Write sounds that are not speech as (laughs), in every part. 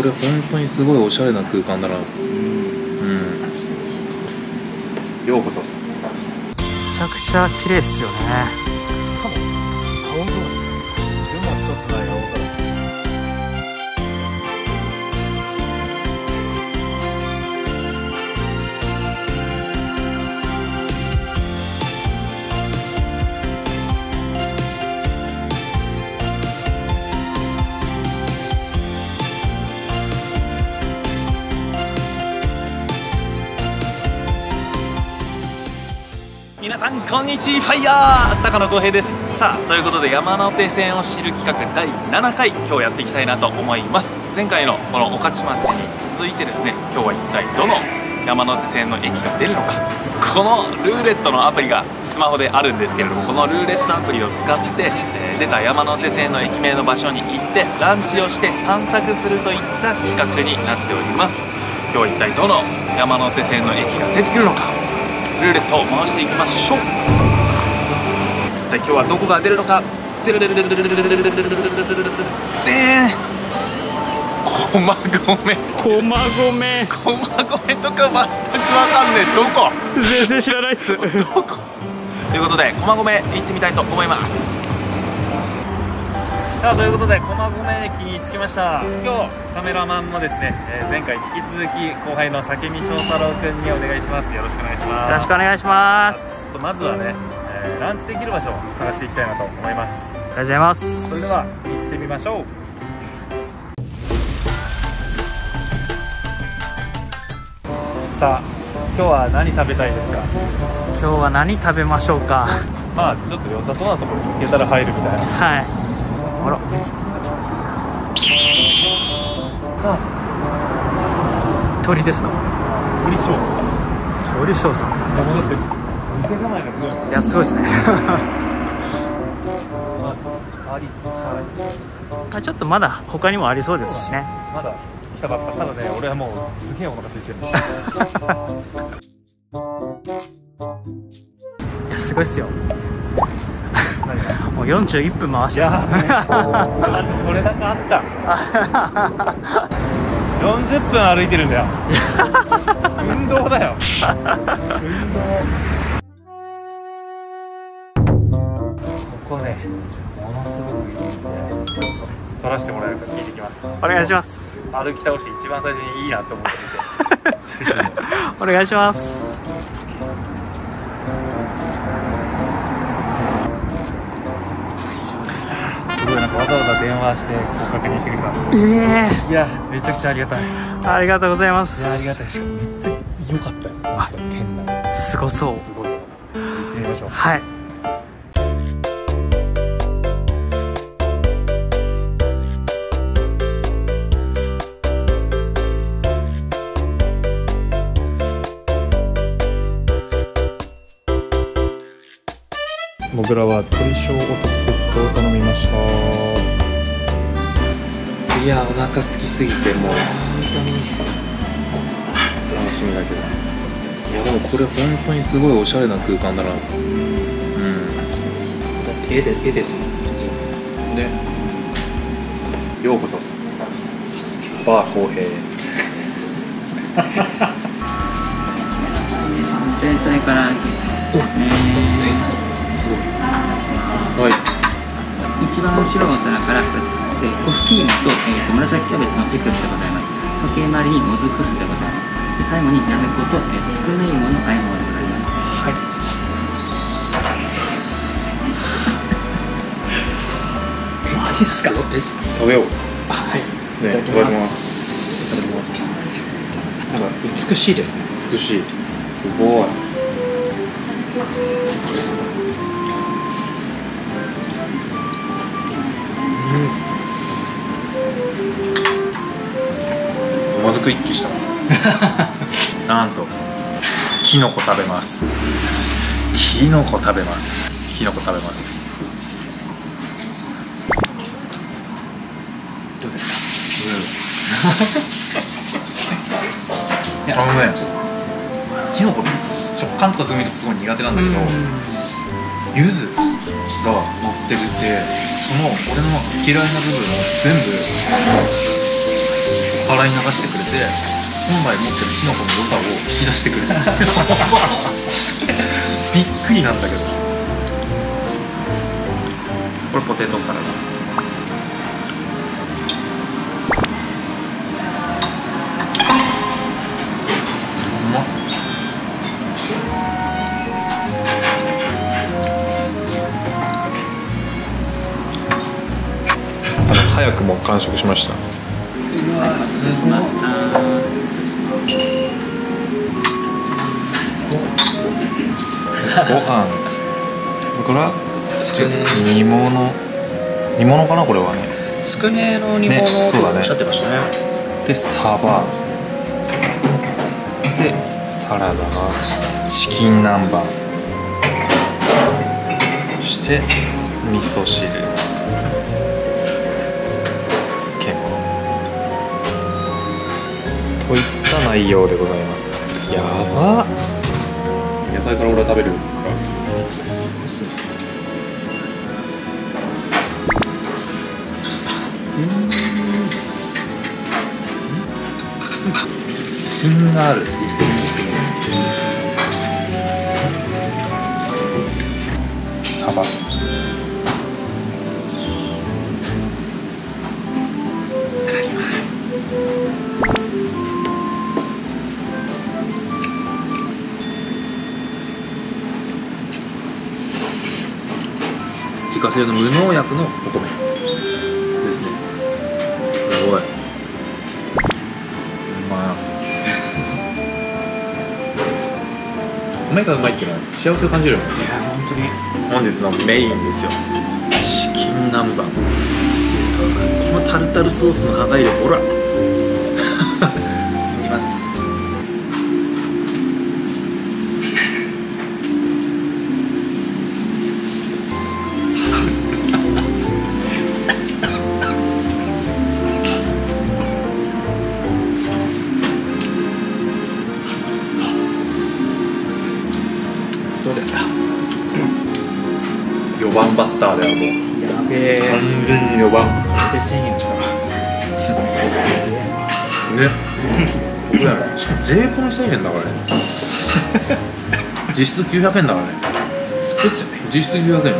これ本当にすごいおしゃれな空間だな。うん。ようこそ。めちゃくちゃ綺麗っすよね皆さんこんにちは。ファイヤー高野光平です。さあということで山手線を知る企画第7回今日やっていきたいなと思います。前回のこの御徒町に続いてですね今日は一体どの山手線の駅が出るのか。このルーレットのアプリがスマホであるんですけれどもこのルーレットアプリを使って、えー出た山手線の駅名の場所に行ってランチをして散策するといった企画になっております。今日は一体どの山手線の駅が出てくるのか。ルーレットを回していきましょうさあ今日はどこが出るのかでーごめ駒込駒込とか全くわかんねえどこ全然知らないっすどこということでごまごめ行ってみたいと思いますさあということで駒込駅に着きました。今日カメラマンもですね、えー前回引き続き後輩の酒見翔太郎くんにお願いします。よろしくお願いします。よろしくお願いします。まずはね、えーランチできる場所を探していきたいなと思います。ありがとうございます。それでは行ってみましょう。さあ今日は何食べたいですか？今日は何食べましょうか？(laughs) まあちょっと良さそうなところ見つけたら入るみたいな。はいあら。鳥ですか？鳥ショー鳥翔さん。でもだって店構えがすごい。いやすごいですね。(laughs) まあありちゃあちょっとまだ他にもありそうですしね。まだ来たばっかただね俺はもうすげえお腹空いてる。(laughs) いやすごいっすよもう41分回してます。ねこれだけあった。40分歩いてるんだよ。運動だよ。運動。ここねものすごくいいんで撮らせてもらえるか聞いてきます。お願いします。歩き倒して一番最初にいいなと思ったんですよ。(laughs) お願いしますわざわざ電話してご確認してくれたんですええ。いやめちゃくちゃありがたい。いやありがとうございまありすがたい。しかもめっちゃ良かったよ。あ店内。すごそう。すごい行ってみましょう。はい。僕らは鶏小お得セットを頼みました。いやお腹空きすぎてもう。本当に。楽しみだけどいやでもこれ本当にすごいおしゃれな空間だな。うん。絵で絵ですよ。普通でようこそ。バー公平 (laughs) 前菜から、えセンスすごい。はい。ー、一番後ろのお皿から、これ、えーコフピーナと,、えー、と紫キャベツのエクロスでございます。時計回りにもずく酢でございます。で最後になめこと、えー、つくね芋の和え物でございます。(laughs) マジっすか？え食べよう。あはい。ねいただきます。なんか美しいですね。美しい。すごいうんまずく一気した。(laughs) なんとキノコ食べます。キノコ食べます。キノコ食べます。どうですか？うん。(laughs) あのねキノコの食感とか風味とかすごい苦手なんだけど柚子が乗ってるってその俺の嫌いな部分を全部洗い流してくれて本来持ってるキノコの良さを引き出してくれる (laughs) びっくりなんだけど。これポテトサラダ。早くも完食しました。うわすしましたご飯。これは？つくね煮物？煮物かなこれはね。つくねの煮物ねそうだね。とおっしゃってましたね。でサバ。でサラダ。がチキン南蛮。そして味噌汁といった内容でございます。やば。野菜から俺は食べる。からすごいっすね品があるサバ自家製の無農薬のお米ですね。すごい。うま。い (laughs) 米がうまいっていうのは幸せを感じるよね。いや本当に。本日のメインですよ。チキン南蛮。このタルタルソースの破壊力ほらねどうやろしかも税込み1000円だからね。実質900円だからね。すごいっすよね。実質900円。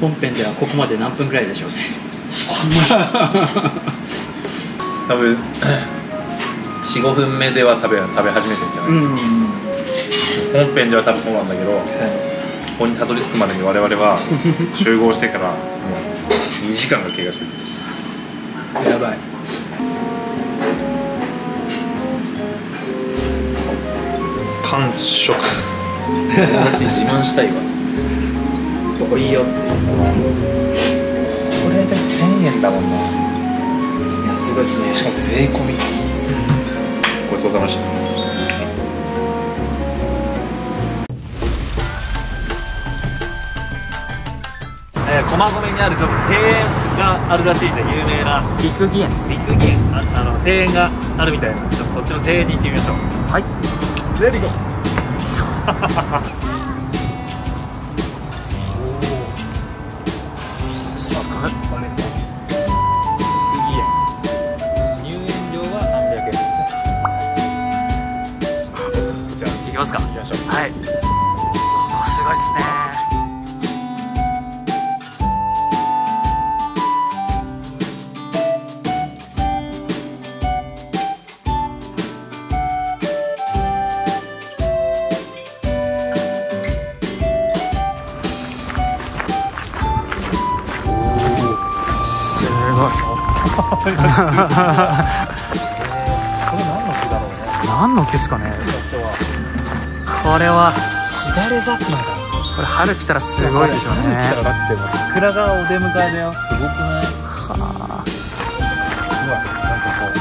本編ではここまで何分ぐらいでしょうね。多分45分目では食べ食べ始めてんじゃない、ん。本編では多分そうなんだけどここにたどり着くまでに我々は集合してからもう2時間が経過してる。やばい完食友達に自慢したいわ。どこいいよって。これで1000円だもんな。いやすごいっすね。しかも税込み。ごちそうさまでした。えー、駒込にあるちょっと庭園があるらしいんで有名な。ビッグギエンですビッグギ園ああの庭園があるみたいな。ちょっとそっちの庭園に行ってみましょう。はい。レディゴ (laughs) すごい。これですね入園料は300円ですねじゃあいきますか。行きましょう。はいれ何の木だろうね。何の木っすかねこれはしだれ桜だこれ春来たらすごいでしょうね。春来たらだって桜がお出迎えだよすごくないはあうわなんかこう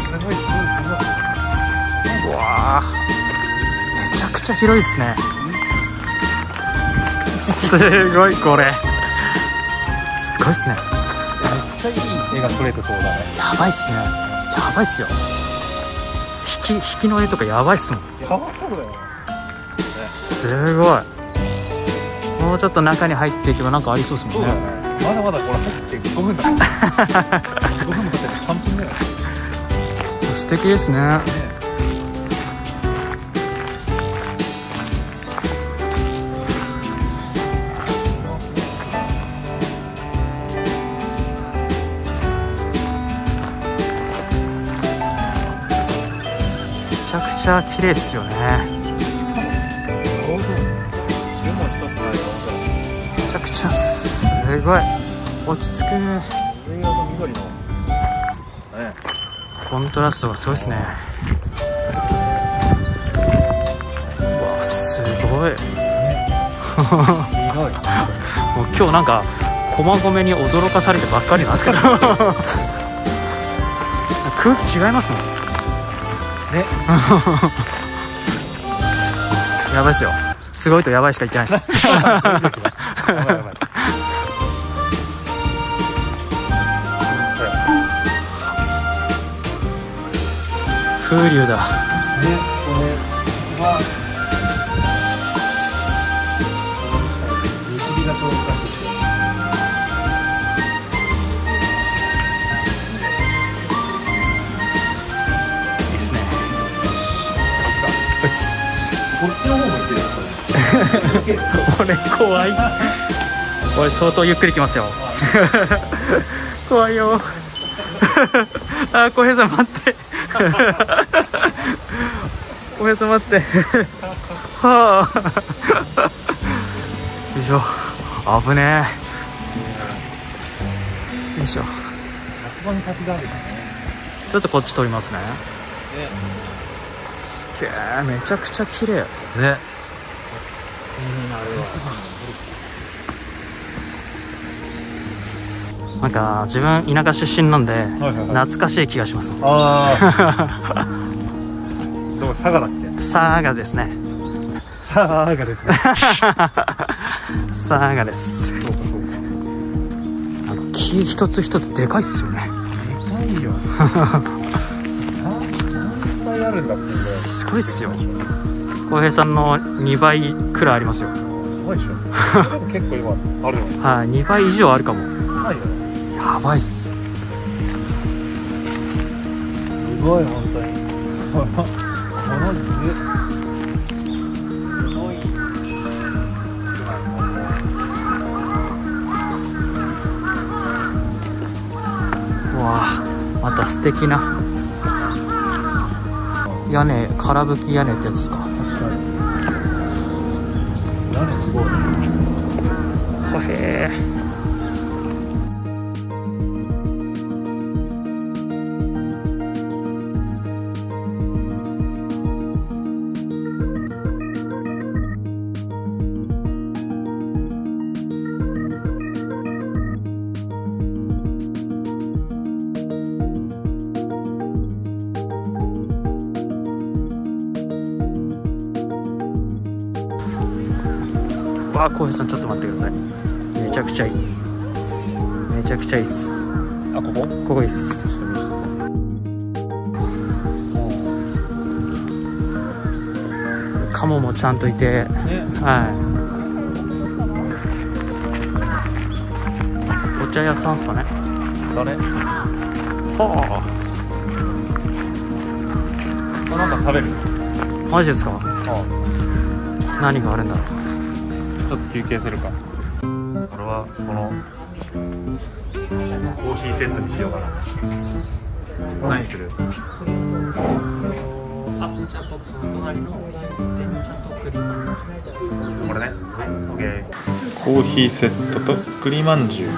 すごいすごいすごいうわあちゃくちゃ広いですね。すごいこれ。すごいっすね。めっちゃいい絵が撮れてそうだね。やばいっすね。やばいっすよ。引き引きの絵とかやばいっすもん。やばそうだよ。すごい。もうちょっと中に入っていけばなんかありそうですもんね。まだまだこれ入って5分だ5分も経って3分ぐらい。素敵ですね。めちゃ綺麗ですよね。めちゃくちゃすごい。落ち着く。上の緑のねコントラストがすごいですね。うわすごい。広 (laughs) いもう今日なんか駒込に驚かされてばっかりなんですけど。(laughs) 空気違いますもんね。(laughs) やばいっすよ。すごいとやばいしか言ってないです。やばいやばい風流だ。俺怖い。俺相当ゆっくり来ますよ。怖いよ。あ小平さん待って。小平さん待って。はあ。よいしょ。危ねえ。よいしょ。ちょっとこっち通りますね。すげえ。めちゃくちゃ綺麗。ねなんか自分田舎出身なんで、懐かしい気がします。ああ (laughs) どこ佐賀だっけ？佐賀ですね。佐賀ですね。(laughs) 佐賀です。そうかそうかあの木一つ一つでかいっすよね。でかいよ。(laughs) 何倍あるんだって。すごいっすよ浩平さんの2倍くらいありますよ。結構今あるよ。ねはい2倍以上あるかも。ないやばいっす。すごい本当に。この図すごい。うわあまた素敵な。屋根空吹き屋根ってやつですかすごい。へえわあ浩平さんちょっと待ってください。めちゃくちゃいい。めちゃくちゃいいっす。あここ？ここいいっす。カモもちゃんといて。ね。はい。お茶屋さんっすかね。だねはあ。なんか食べる？あマジですか。あ何があるんだろ一つ休憩するか。これはこのコーヒーセットにしようかな。何する？あじゃあ僕その隣の煎茶とクリームこれね。OK コーヒーセットと栗まんじゅう。い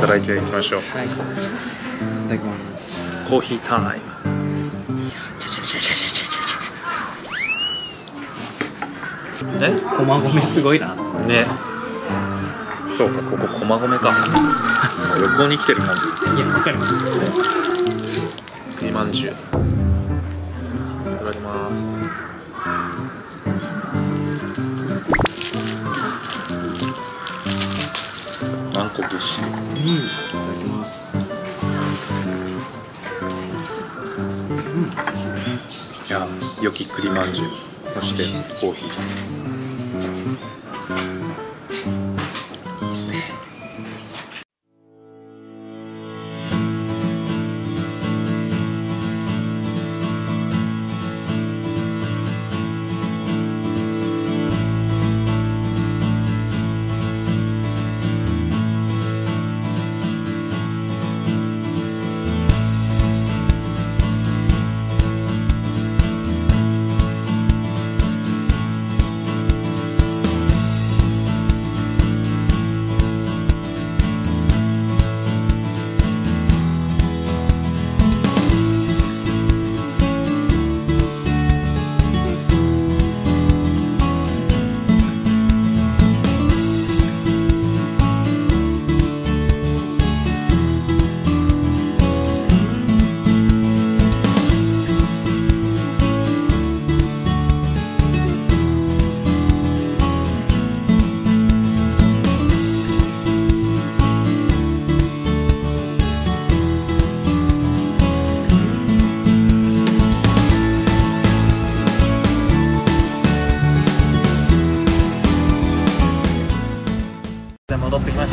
ただいていきましょう。はい。いただきます。コーヒータイムね。駒込すごいなね。そうかここ駒込か。旅行に来てる感じ。いやわかります。栗まんじゅういただきます。あんこぎっし。りうん。いただきます。いや良き栗まんじゅうそしてコーヒー。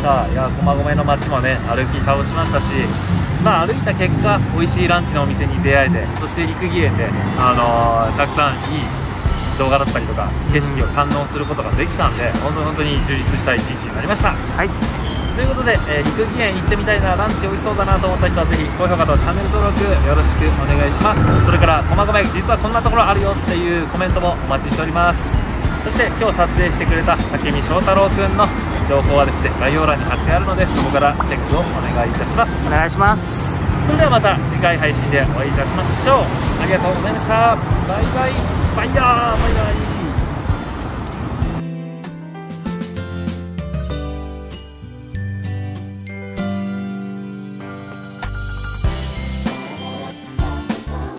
戻ってきましたいや駒込の街もね歩き倒しましたしまあ歩いた結果美味しいランチのお店に出会えてそして陸義園で、あのーたくさんいい動画だったりとか景色を堪能することができたんで本当に本当に充実した一日になりました。はい。ということで、えー陸義園行ってみたいなランチ美味しそうだなと思った人はぜひ高評価とチャンネル登録よろしくお願いします。それから駒込実はこんなところあるよっていうコメントもお待ちしております。そして今日撮影してくれた武見翔太郎くんの情報はですね概要欄に貼ってあるのでそこからチェックをお願いいたします。お願いします。それではまた次回配信でお会いいたしましょう。ありがとうございました。バイバイ。バイヤー。バイバイ